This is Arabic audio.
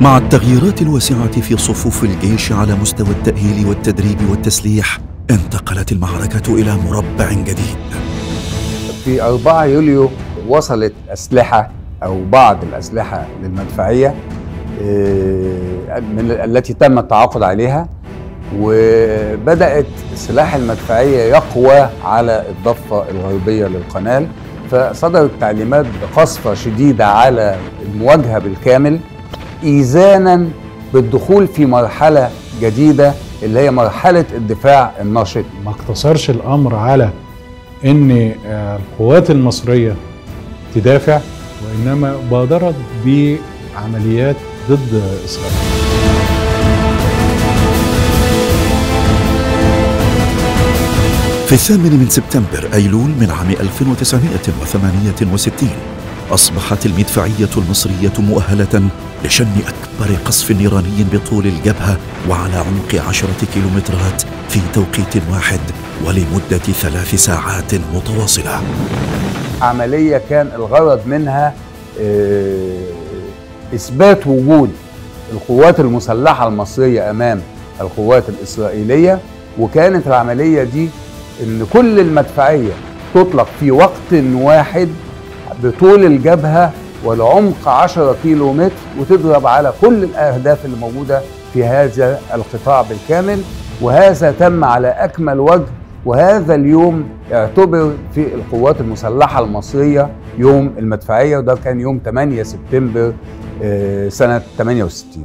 مع التغييرات الواسعة في صفوف الجيش على مستوى التأهيل والتدريب والتسليح انتقلت المعركة إلى مربع جديد. في 4 يوليو وصلت أسلحة أو بعض الأسلحة للمدفعية آه، من التي تم التعاقد عليها وبدأت سلاح المدفعية يقوى على الضفة الغربية للقنال فصدرت تعليمات بقصفة شديدة على المواجهة بالكامل. إيزانا بالدخول في مرحلة جديدة اللي هي مرحلة الدفاع النشط ما اقتصرش الأمر على إن آه، القوات المصرية تدافع وإنما بادرت بعمليات ضد إسرائيل. في الثامن من سبتمبر أيلول من عام 1968 أصبحت المدفعية المصرية مؤهلة لشن أكبر قصف نيراني بطول الجبهة وعلى عمق عشرة كيلومترات في توقيت واحد ولمدة ثلاث ساعات متواصلة. عملية كان الغرض منها آه، إثبات وجود القوات المسلحة المصرية أمام القوات الإسرائيلية وكانت العملية دي إن كل المدفعية تطلق في وقت واحد بطول الجبهة والعمق 10 كيلو متر وتضرب على كل الأهداف اللي موجودة في هذا القطاع بالكامل. وهذا تم على أكمل وجه وهذا اليوم يعتبر في القوات المسلحة المصرية يوم المدفعية وده كان يوم 8 سبتمبر آه، سنة 68